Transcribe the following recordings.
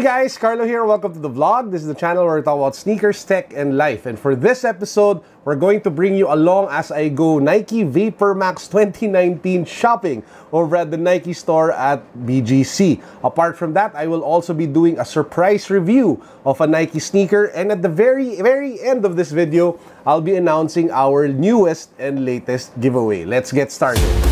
Hey guys, Carlo here. Welcome to the vlog. This is the channel where we talk about sneakers, tech, and life. And for this episode, we're going to bring you along as I go Nike Vapor Max 2019 shopping over at the Nike store at BGC. Apart from that, I will also be doing a surprise review of a Nike sneaker. And at the very, very end of this video, I'll be announcing our newest and latest giveaway. Let's get started.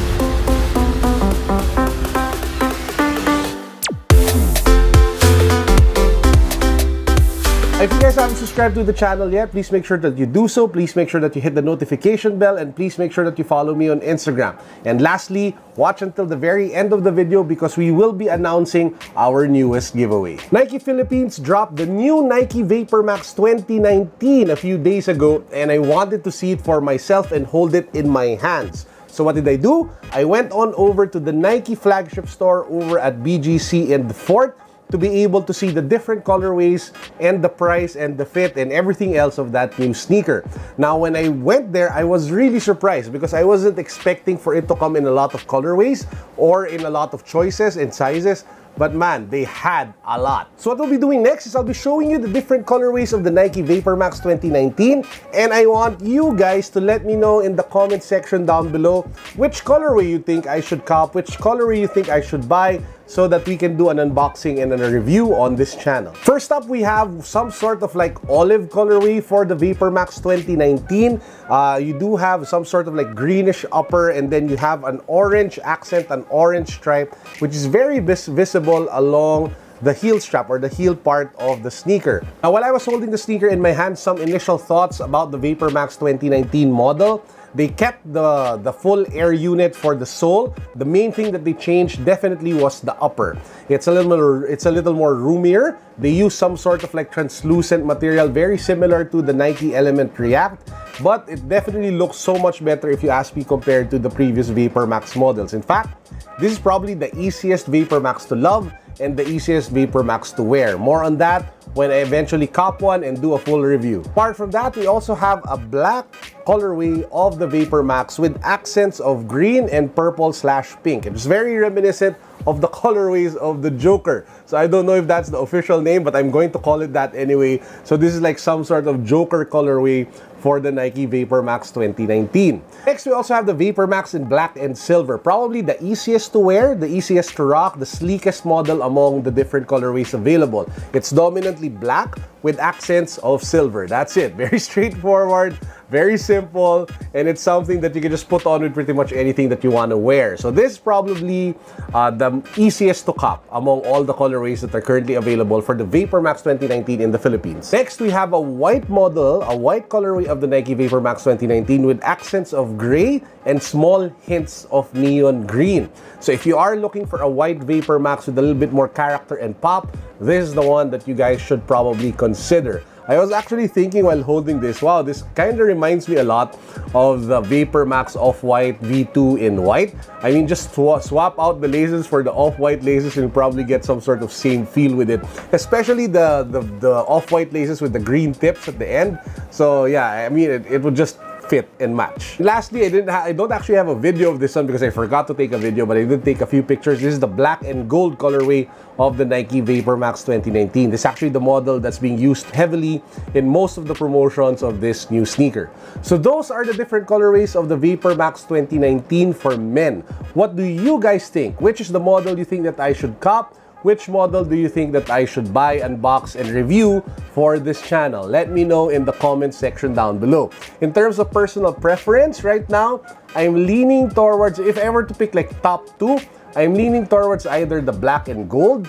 Subscribed to the channel yet, please make sure that you do so. Please make sure that you hit the notification bell and please make sure that you follow me on Instagram. And lastly, watch until the very end of the video because we will be announcing our newest giveaway. Nike Philippines dropped the new Nike Vapor Max 2019 a few days ago and I wanted to see it for myself and hold it in my hands. So what did I do? I went on over to the Nike flagship store over at BGC in the Fort to be able to see the different colorways and the price and the fit and everything else of that new sneaker. Now, when I went there, I was really surprised because I wasn't expecting for it to come in a lot of colorways or in a lot of choices and sizes. But man, they had a lot. So what we'll be doing next is I'll be showing you the different colorways of the Nike Vapor Max 2019. And I want you guys to let me know in the comment section down below which colorway you think I should cop, which colorway you think I should buy, so that we can do an unboxing and a review on this channel. First up, we have some sort of like olive colorway for the Vapor Max 2019. Uh, you do have some sort of like greenish upper and then you have an orange accent, an orange stripe, which is very vis visible along the heel strap or the heel part of the sneaker. Now, while I was holding the sneaker in my hand, some initial thoughts about the Vapor Max 2019 model. They kept the, the full air unit for the sole. The main thing that they changed definitely was the upper. It's a little it's a little more roomier. They use some sort of like translucent material, very similar to the Nike Element React, but it definitely looks so much better if you ask me compared to the previous Vapor Max models. In fact, this is probably the easiest Vapor Max to love and the easiest Vapor Max to wear. More on that when I eventually cop one and do a full review. Apart from that, we also have a black colorway of the Vapor Max with accents of green and purple slash pink. It's very reminiscent of the colorways of the Joker. So I don't know if that's the official name, but I'm going to call it that anyway. So this is like some sort of Joker colorway for the Nike Vapor Max 2019. Next, we also have the Vapor Max in black and silver. Probably the easiest to wear, the easiest to rock, the sleekest model among the different colorways available. It's dominantly black with accents of silver. That's it. Very straightforward, very simple, and it's something that you can just put on with pretty much anything that you want to wear. So this is probably uh, the easiest to cop among all the colorways that are currently available for the Vapor Max 2019 in the Philippines. Next, we have a white model, a white colorway of the Nike Vapor Max 2019 with accents of gray and small hints of neon green. So if you are looking for a white Vapor Max with a little bit more character and pop, this is the one that you guys should probably consider. I was actually thinking while holding this, wow, this kind of reminds me a lot of the Vapor Max Off-White V2 in white. I mean, just sw swap out the laces for the Off-White laces and probably get some sort of same feel with it. Especially the, the, the Off-White laces with the green tips at the end. So yeah, I mean, it, it would just fit and match. Lastly, I didn't I don't actually have a video of this one because I forgot to take a video, but I did take a few pictures. This is the black and gold colorway of the Nike Vapor Max 2019. This is actually the model that's being used heavily in most of the promotions of this new sneaker. So those are the different colorways of the Vapor Max 2019 for men. What do you guys think? Which is the model you think that I should cop? Which model do you think that I should buy, unbox, and review for this channel? Let me know in the comment section down below. In terms of personal preference, right now, I'm leaning towards, if ever to pick like top two, I'm leaning towards either the black and gold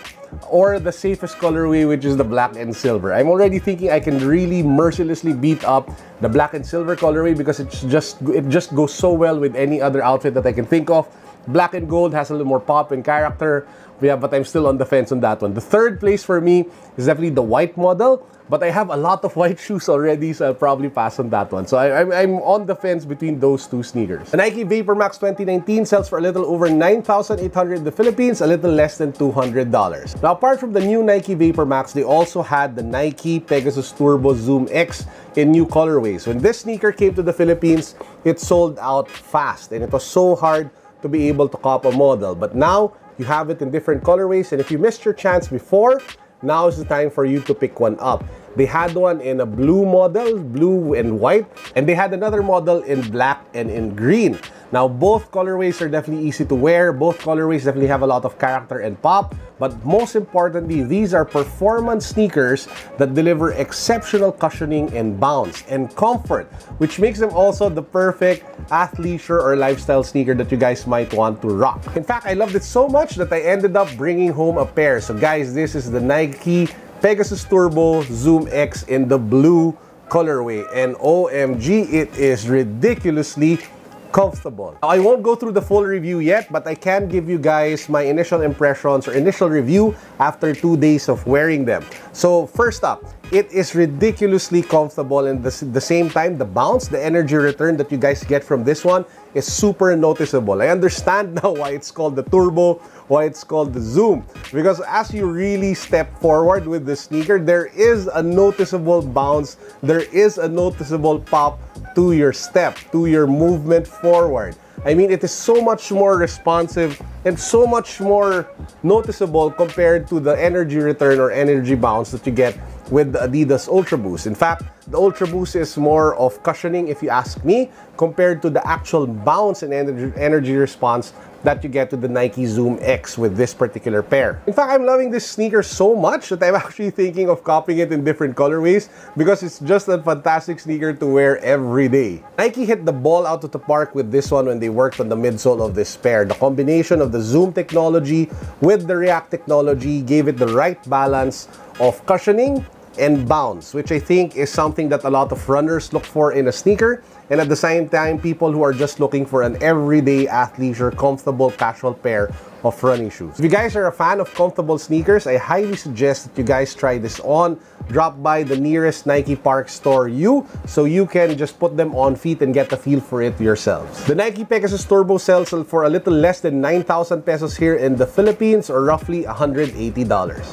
or the safest colorway, which is the black and silver. I'm already thinking I can really mercilessly beat up the black and silver colorway because it's just it just goes so well with any other outfit that I can think of. Black and gold has a little more pop and character. Yeah, but I'm still on the fence on that one. The third place for me is definitely the white model, but I have a lot of white shoes already, so I'll probably pass on that one. So I, am on the fence between those two sneakers. The Nike Vapor Max 2019 sells for a little over 9,800 in the Philippines, a little less than $200. Now, apart from the new Nike Vapor Max, they also had the Nike Pegasus Turbo Zoom X in new colorways. When this sneaker came to the Philippines, it sold out fast, and it was so hard to be able to cop a model. But now, you have it in different colorways, and if you missed your chance before, now is the time for you to pick one up. They had one in a blue model, blue and white, and they had another model in black and in green. Now, both colorways are definitely easy to wear. Both colorways definitely have a lot of character and pop. But most importantly, these are performance sneakers that deliver exceptional cushioning and bounce and comfort, which makes them also the perfect athleisure or lifestyle sneaker that you guys might want to rock. In fact, I loved it so much that I ended up bringing home a pair. So guys, this is the Nike Pegasus Turbo Zoom X in the blue colorway. And OMG, it is ridiculously comfortable. I won't go through the full review yet, but I can give you guys my initial impressions or initial review after two days of wearing them. So first up, it is ridiculously comfortable and the, the same time, the bounce, the energy return that you guys get from this one is super noticeable. I understand now why it's called the Turbo, why it's called the Zoom. Because as you really step forward with the sneaker, there is a noticeable bounce, there is a noticeable pop to your step, to your movement forward. I mean, it is so much more responsive and so much more noticeable compared to the energy return or energy bounce that you get with the Adidas Ultra Boost. In fact, the Ultra Boost is more of cushioning, if you ask me, compared to the actual bounce and energy, energy response that you get to the Nike Zoom X with this particular pair. In fact, I'm loving this sneaker so much that I'm actually thinking of copying it in different colorways because it's just a fantastic sneaker to wear every day. Nike hit the ball out of the park with this one when they worked on the midsole of this pair. The combination of the Zoom technology with the React technology gave it the right balance of cushioning and bounce, which I think is something that a lot of runners look for in a sneaker. And at the same time, people who are just looking for an everyday athleisure, comfortable, casual pair of running shoes. If you guys are a fan of comfortable sneakers, I highly suggest that you guys try this on. Drop by the nearest Nike Park store you so you can just put them on feet and get the feel for it yourselves. The Nike Pegasus Turbo sells for a little less than 9,000 pesos here in the Philippines or roughly $180.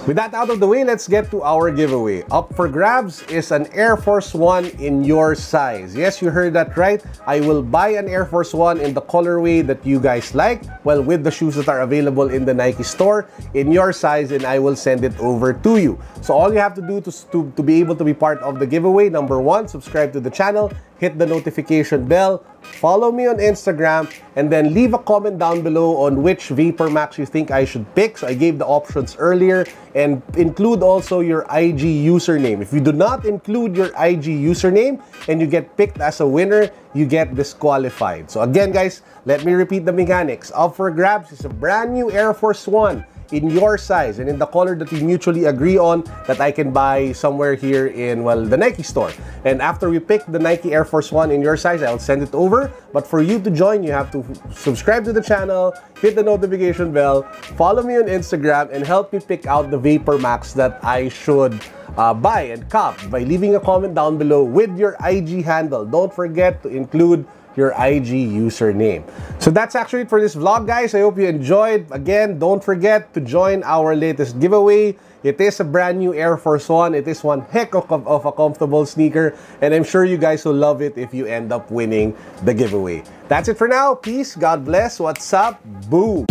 With that out of the way, let's get to our giveaway. Up for grabs is an Air Force One in your size. Yes, you heard that right. I will buy an Air Force One in the colorway that you guys like, well, with the shoes that are available in the Nike store in your size and I will send it over to you. So all you have to do to, to, to be able to be part of the giveaway, number one, subscribe to the channel, hit the notification bell, follow me on Instagram, and then leave a comment down below on which Vapor Max you think I should pick. So I gave the options earlier and include also your IG username. If you do not include your IG username and you get picked as a winner, you get disqualified. So again guys, let me repeat the mechanics. Up for grabs is a brand new Air Force One in your size and in the color that we mutually agree on that I can buy somewhere here in, well, the Nike store. And after we pick the Nike Air Force One in your size, I'll send it over. But for you to join, you have to subscribe to the channel, hit the notification bell, follow me on Instagram, and help me pick out the Vapor Max that I should uh, buy and cop by leaving a comment down below with your IG handle. Don't forget to include your IG username. So that's actually it for this vlog, guys. I hope you enjoyed. Again, don't forget to join our latest giveaway. It is a brand new Air Force One. It is one heck of, of a comfortable sneaker. And I'm sure you guys will love it if you end up winning the giveaway. That's it for now. Peace. God bless. What's up? Boom.